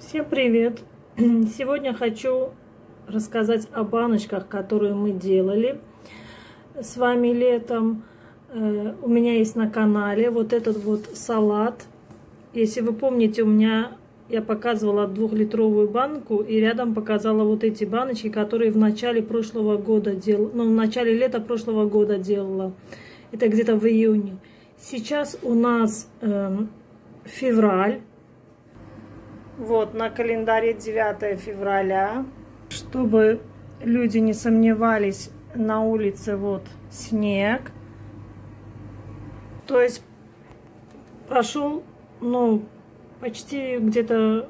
Всем привет! Сегодня хочу рассказать о баночках, которые мы делали с вами летом. Э, у меня есть на канале вот этот вот салат. Если вы помните, у меня я показывала двухлитровую банку и рядом показала вот эти баночки, которые в начале прошлого года делала, ну, в начале лета прошлого года делала. Это где-то в июне. Сейчас у нас э, февраль. Вот, на календаре 9 февраля. Чтобы люди не сомневались, на улице вот снег. То есть прошел, ну, почти где-то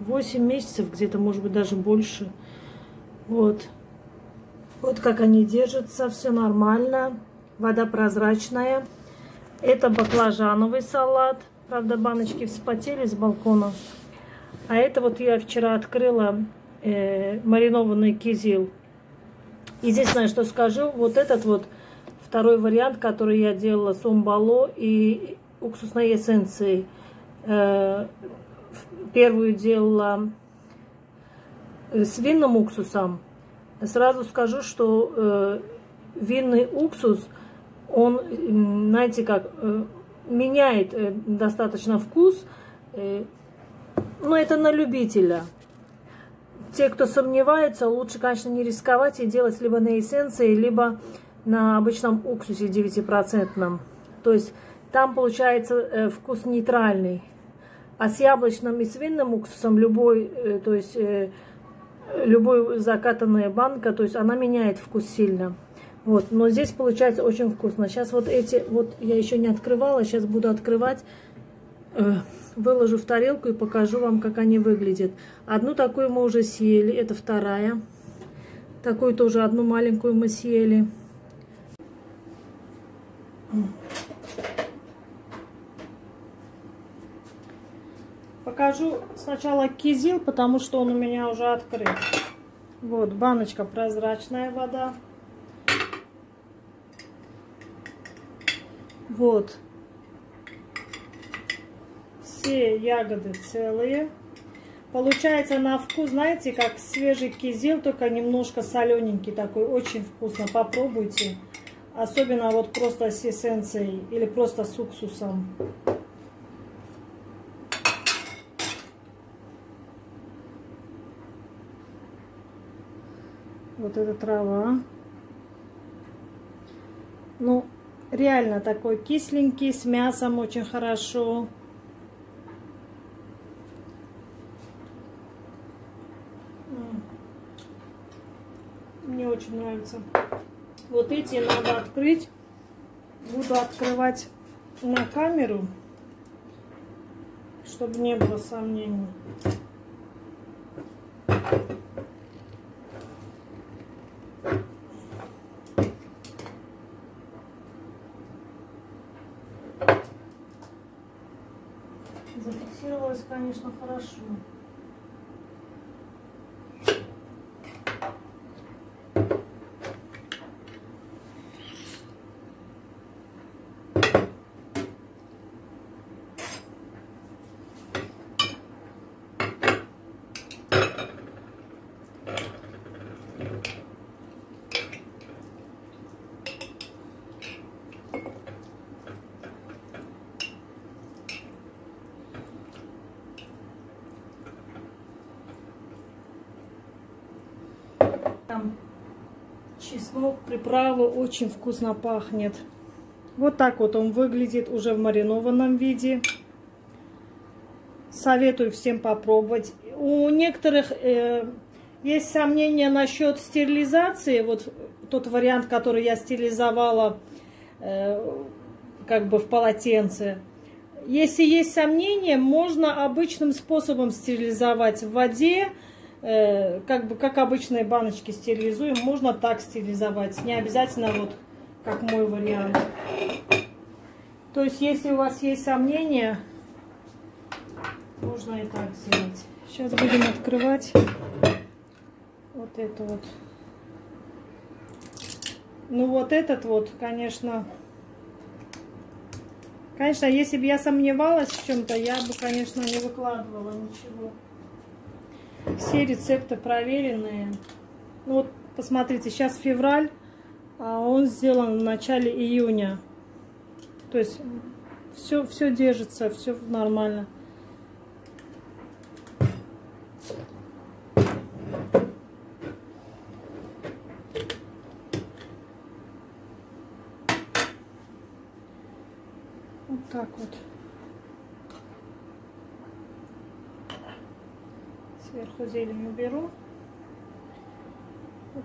8 месяцев, где-то, может быть, даже больше. Вот. Вот как они держатся, все нормально. Вода прозрачная. Это баклажановый салат. Правда, баночки вспотели с балкона. А это вот я вчера открыла э, маринованный кизил. Единственное, что скажу, вот этот вот второй вариант, который я делала с умбало и уксусной эссенцией. Э, первую делала с винным уксусом. Сразу скажу, что э, винный уксус, он, знаете как, э, меняет э, достаточно вкус, э, но это на любителя. Те, кто сомневается, лучше, конечно, не рисковать и делать либо на эссенции, либо на обычном уксусе 9%. То есть там получается э, вкус нейтральный. А с яблочным и с винным уксусом любой, то есть любой закатанная банка, то есть она меняет вкус сильно. Вот, но здесь получается очень вкусно. Сейчас вот эти, вот я еще не открывала, сейчас буду открывать, э, выложу в тарелку и покажу вам, как они выглядят. Одну такую мы уже съели, это вторая. Такую тоже одну маленькую мы съели. Покажу сначала кизил, потому что он у меня уже открыт. Вот, баночка прозрачная вода. Вот. Все ягоды целые. Получается на вкус, знаете, как свежий кизил, только немножко солененький такой. Очень вкусно. Попробуйте. Особенно вот просто с эссенцией или просто с уксусом. Вот эта трава. Ну, Реально такой кисленький, с мясом очень хорошо. Мне очень нравится. Вот эти надо открыть. Буду открывать на камеру, чтобы не было сомнений. Конечно, хорошо. Там чеснок, приправы, очень вкусно пахнет. Вот так вот он выглядит уже в маринованном виде. Советую всем попробовать. У некоторых э, есть сомнения насчет стерилизации. Вот тот вариант, который я стерилизовала э, как бы в полотенце. Если есть сомнения, можно обычным способом стерилизовать в воде Э, как бы как обычные баночки стерилизуем, можно так стерилизовать. Не обязательно вот как мой вариант. То есть, если у вас есть сомнения, можно и так сделать. Сейчас будем открывать вот это вот. Ну вот этот вот, конечно, Конечно, если бы я сомневалась в чем-то, я бы, конечно, не выкладывала ничего. Все рецепты проверенные. Ну вот, посмотрите, сейчас февраль, а он сделан в начале июня. То есть все, все держится, все нормально. Вот так вот. Сверху зелень уберу. Вот.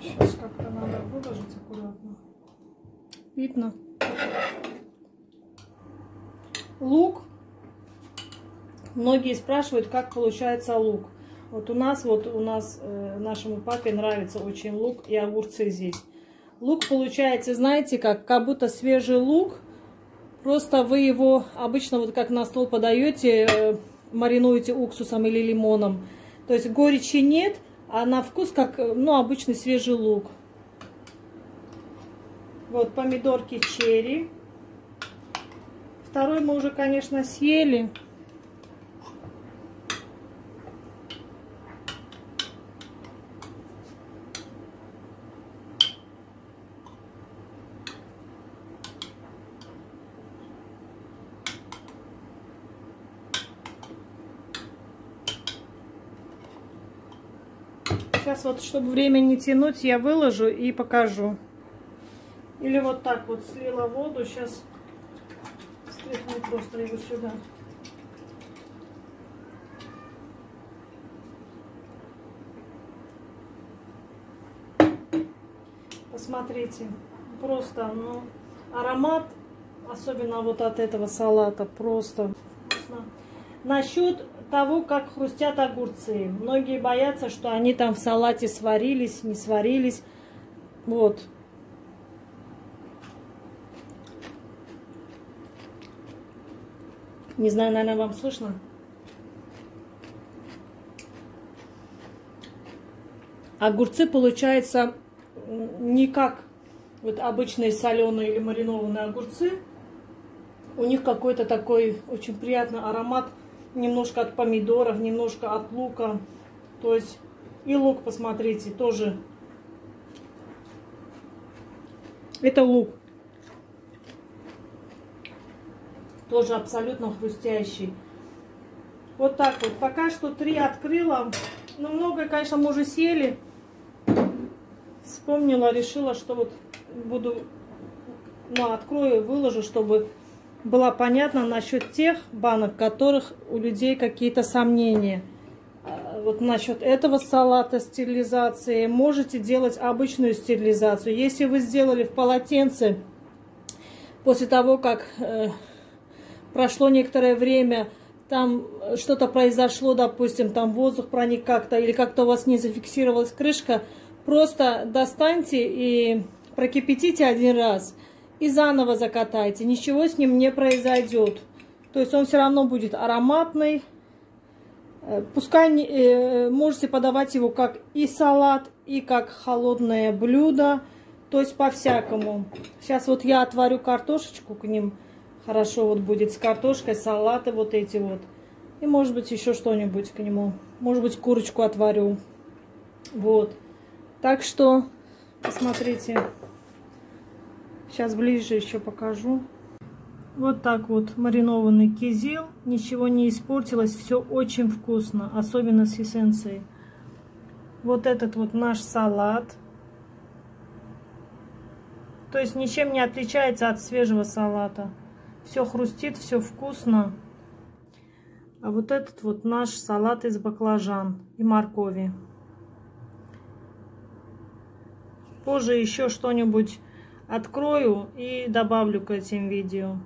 Сейчас как-то надо выложить аккуратно. Видно? Лук. Многие спрашивают, как получается лук. Вот у нас, вот у нас, э, нашему папе нравится очень лук и огурцы здесь. Лук получается, знаете, как, как будто свежий лук. Просто вы его обычно вот как на стол подаете, э, маринуете уксусом или лимоном. То есть горечи нет, а на вкус как, ну, обычный свежий лук. Вот помидорки черри. Второй мы уже, конечно, съели. Сейчас вот, чтобы время не тянуть, я выложу и покажу. Или вот так вот слила воду. Сейчас стряхну просто его сюда. Посмотрите, просто, ну, аромат, особенно вот от этого салата, просто вкусно. Насчет того, как хрустят огурцы. Многие боятся, что они там в салате сварились, не сварились. Вот. Не знаю, наверное, вам слышно. Огурцы получается не как вот обычные соленые или маринованные огурцы. У них какой-то такой очень приятный аромат немножко от помидоров, немножко от лука. То есть и лук, посмотрите, тоже. Это лук. Тоже абсолютно хрустящий. Вот так вот. Пока что три открыла. Ну, много, конечно, мы уже съели. Вспомнила, решила, что вот буду, ну, открою, выложу, чтобы было понятно насчет тех банок, которых у людей какие-то сомнения. А, вот насчет этого салата стерилизации можете делать обычную стерилизацию. Если вы сделали в полотенце после того, как э, прошло некоторое время, там что-то произошло, допустим, там воздух проник как-то, или как-то у вас не зафиксировалась крышка, просто достаньте и прокипятите один раз – и заново закатайте. Ничего с ним не произойдет. То есть он все равно будет ароматный. Э, пускай э, можете подавать его как и салат, и как холодное блюдо. То есть по-всякому. Сейчас вот я отварю картошечку к ним. Хорошо вот будет с картошкой, салаты вот эти вот. И может быть еще что-нибудь к нему. Может быть курочку отварю. Вот. Так что посмотрите. Сейчас ближе еще покажу. Вот так вот маринованный кизил. Ничего не испортилось. Все очень вкусно. Особенно с эссенцией. Вот этот вот наш салат. То есть ничем не отличается от свежего салата. Все хрустит, все вкусно. А вот этот вот наш салат из баклажан и моркови. Позже еще что-нибудь открою и добавлю к этим видео.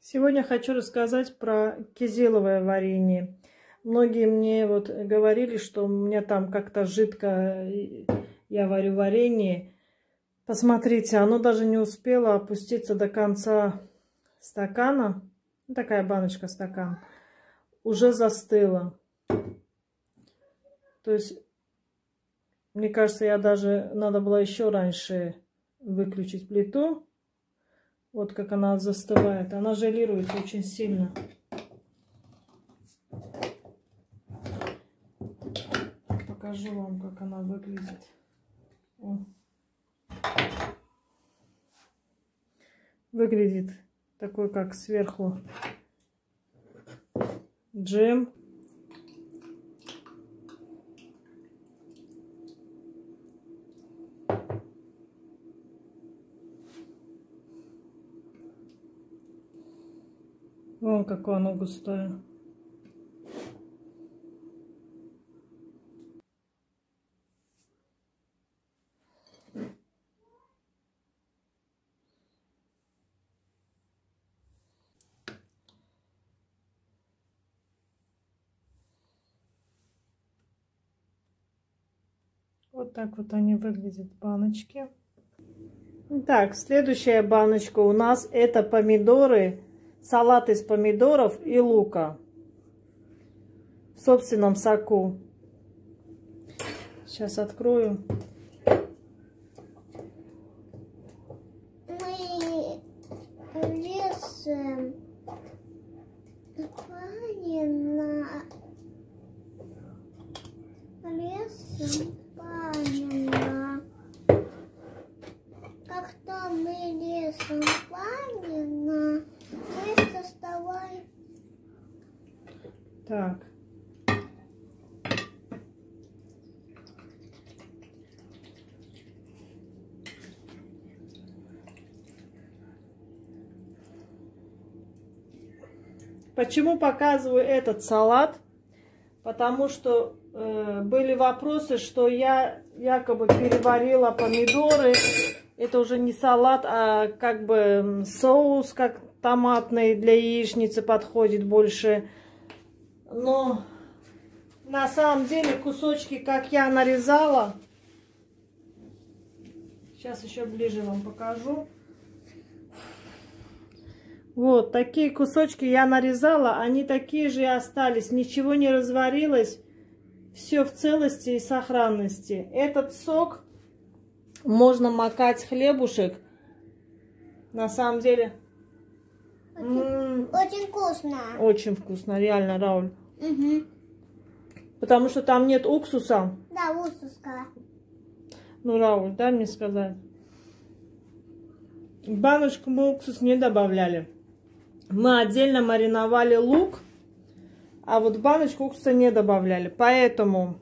Сегодня хочу рассказать про кизиловое варенье. Многие мне вот говорили, что у меня там как-то жидко я варю варенье. Посмотрите, оно даже не успело опуститься до конца стакана. Такая баночка стакан. Уже застыло. То есть Мне кажется, я даже надо было еще раньше выключить плиту. Вот как она застывает. Она желируется очень сильно. Покажу вам, как она выглядит. Выглядит такой, как сверху джем. Вон какое оно густое. Вот так вот они выглядят, баночки. Так, следующая баночка у нас это помидоры салат из помидоров и лука в собственном соку. Сейчас открою. Мы лесом Панина лесом Панина. Как-то мы лесом Панина мы составаем. Так. Почему показываю этот салат? Потому что э, были вопросы, что я якобы переварила помидоры. Это уже не салат, а как бы соус, как томатный для яичницы подходит больше. Но на самом деле кусочки, как я нарезала, сейчас еще ближе вам покажу. Вот, такие кусочки я нарезала, они такие же и остались, ничего не разварилось, все в целости и сохранности. Этот сок можно макать хлебушек, на самом деле. Очень, очень вкусно. Очень вкусно, реально, Рауль. Угу. Потому что там нет уксуса. Да, уксуска. Ну, Рауль, дай мне сказать. В баночку мы уксус не добавляли. Мы отдельно мариновали лук, а вот в баночку уксуса не добавляли. Поэтому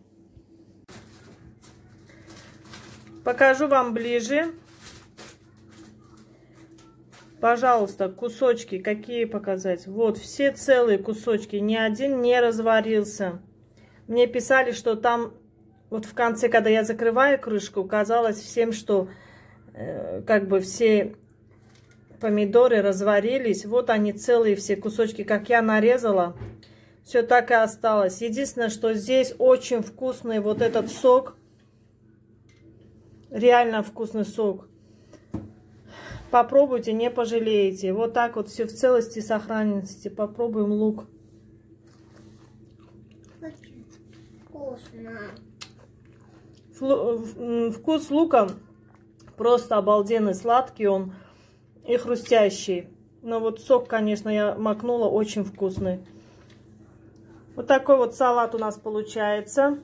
покажу вам ближе. Пожалуйста, кусочки какие показать? Вот, все целые кусочки, ни один не разварился. Мне писали, что там, вот в конце, когда я закрываю крышку, казалось всем, что э, как бы все помидоры разварились. Вот они целые все кусочки, как я нарезала. Все так и осталось. Единственное, что здесь очень вкусный вот этот сок. Реально вкусный сок. Попробуйте, не пожалеете. Вот так вот все в целости и сохранности. Попробуем лук. Вкусно. Вкус лука просто обалденный, сладкий он и хрустящий. Но вот сок, конечно, я макнула, очень вкусный. Вот такой вот салат у нас получается.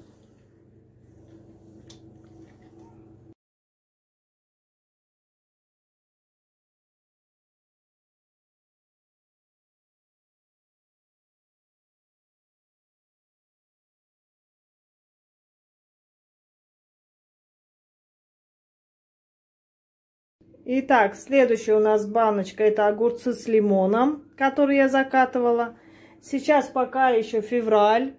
Итак, следующая у нас баночка, это огурцы с лимоном, которые я закатывала. Сейчас пока еще февраль,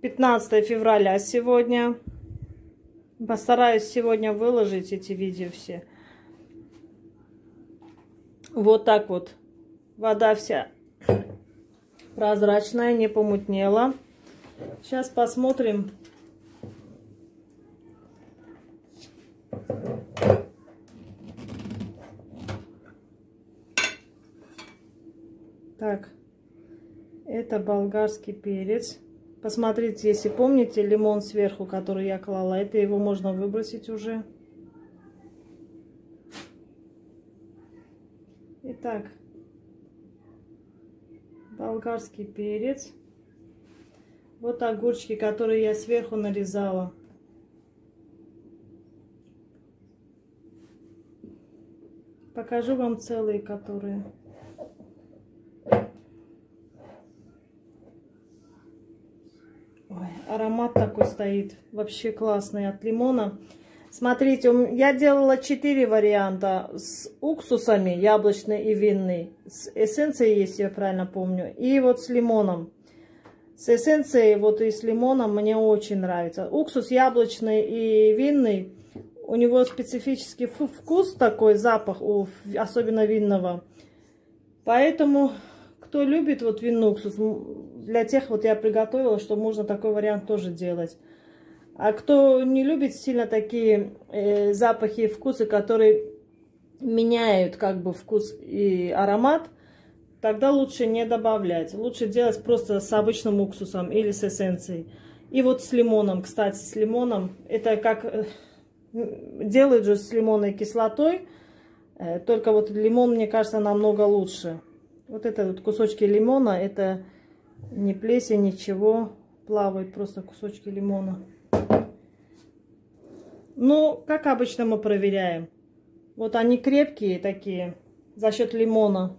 15 февраля сегодня. Постараюсь сегодня выложить эти видео все. Вот так вот. Вода вся прозрачная, не помутнела. Сейчас посмотрим, Так, это болгарский перец. Посмотрите, если помните лимон сверху, который я клала, это его можно выбросить уже. Итак, болгарский перец. Вот огурчики, которые я сверху нарезала. Покажу вам целые, которые. Ой, аромат такой стоит. Вообще классный от лимона. Смотрите, я делала 4 варианта с уксусами, яблочный и винный. С эссенцией, если я правильно помню. И вот с лимоном. С эссенцией вот и с лимоном мне очень нравится. Уксус яблочный и винный. У него специфический вкус такой, запах, у, особенно винного. Поэтому, кто любит вот винный уксус, для тех вот я приготовила, что можно такой вариант тоже делать. А кто не любит сильно такие э, запахи и вкусы, которые меняют как бы вкус и аромат, тогда лучше не добавлять. Лучше делать просто с обычным уксусом или с эссенцией. И вот с лимоном, кстати, с лимоном. Это как э, делают же с лимонной кислотой. Э, только вот лимон, мне кажется, намного лучше. Вот это вот кусочки лимона, это не плесень, ничего. Плавают просто кусочки лимона. Ну, как обычно мы проверяем. Вот они крепкие такие за счет лимона.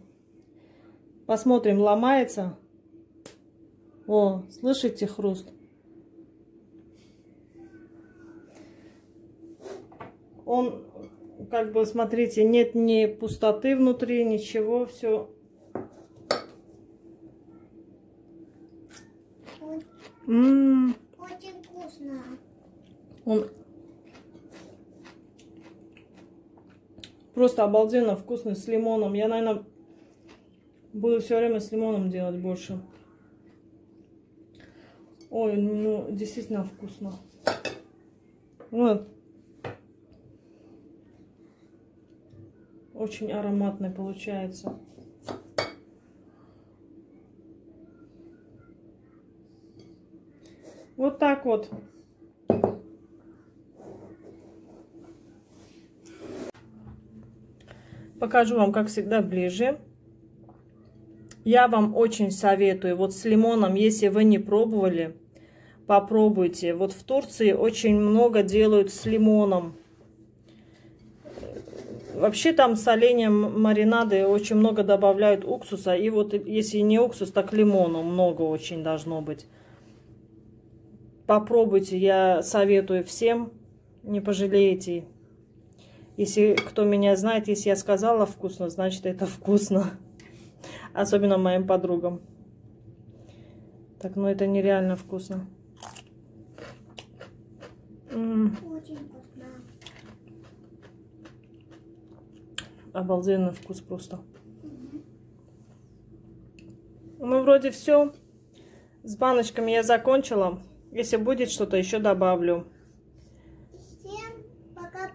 Посмотрим, ломается. О, слышите хруст? Он, как бы, смотрите, нет ни пустоты внутри, ничего, все. Очень вкусно. Он Просто обалденно вкусный с лимоном. Я, наверное, буду все время с лимоном делать больше. Ой, ну, действительно вкусно. Вот. Очень ароматный получается. Так вот. Покажу вам, как всегда, ближе. Я вам очень советую, вот с лимоном, если вы не пробовали, попробуйте. Вот в Турции очень много делают с лимоном. Вообще там с оленем маринады очень много добавляют уксуса. И вот если не уксус, так лимону много очень должно быть. Попробуйте, я советую всем, не пожалеете. Если кто меня знает, если я сказала вкусно, значит это вкусно. Особенно моим подругам. Так, ну это нереально вкусно. Очень вкусно. Обалденный вкус просто. Ну, вроде все. С баночками я закончила. Если будет что-то, еще добавлю.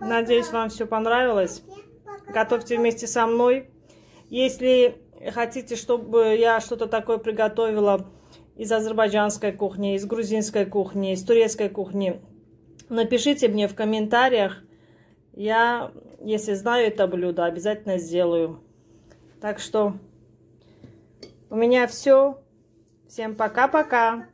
Надеюсь, вам все понравилось. Готовьте вместе со мной. Если хотите, чтобы я что-то такое приготовила из азербайджанской кухни, из грузинской кухни, из турецкой кухни, напишите мне в комментариях. Я, если знаю это блюдо, обязательно сделаю. Так что у меня все. Всем пока-пока.